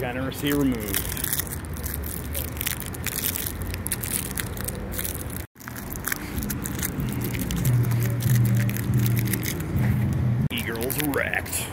degeneracy removed. Eagles wrecked.